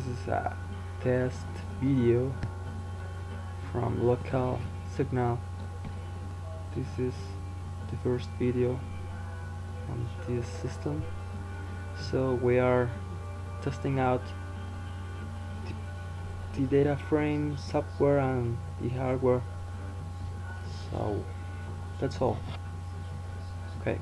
this is a test video from local signal. This is the first video on this system. So we are testing out the, the data frame software and the hardware. So that's all. Okay.